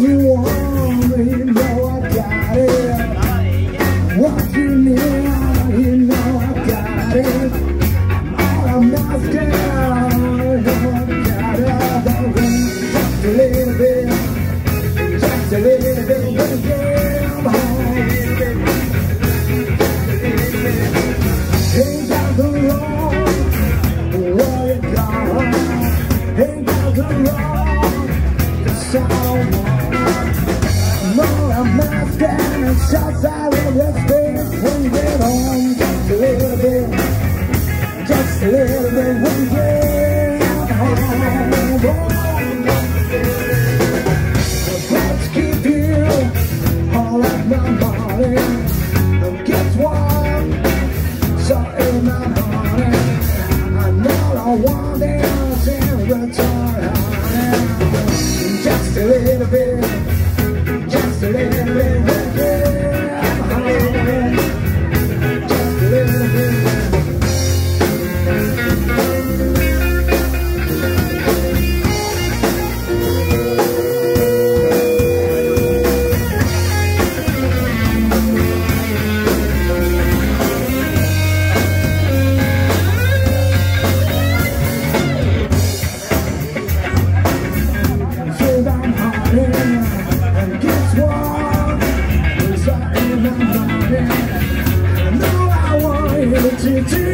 you I'm and shots out of the space when you get home. Just a little bit, just a little bit when you get home. Let's keep you all of my. And guess what? So in my morning, I know I want is in return, honey. It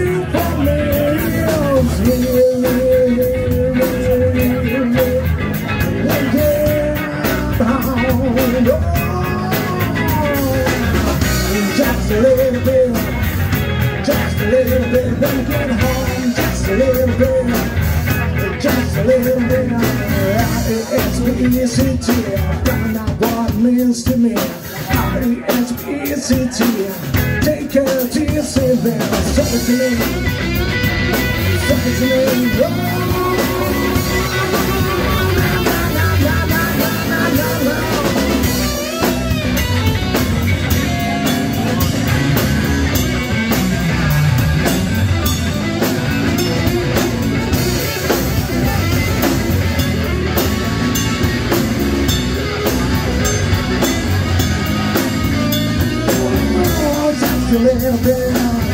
means to me. R-E-S-P-E-C-T, care to yourself and send it to me. Send it to me. Oh, to let down